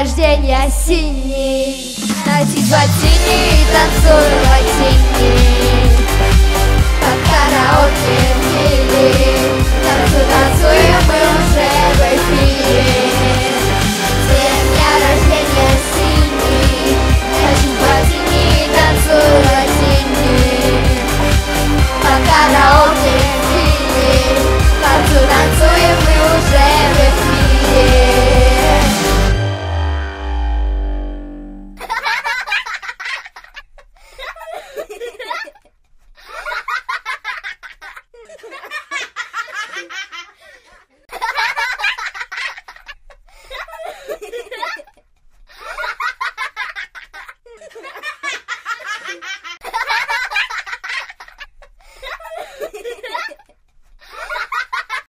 рождения синий Носить ботинки и танцуй ботинки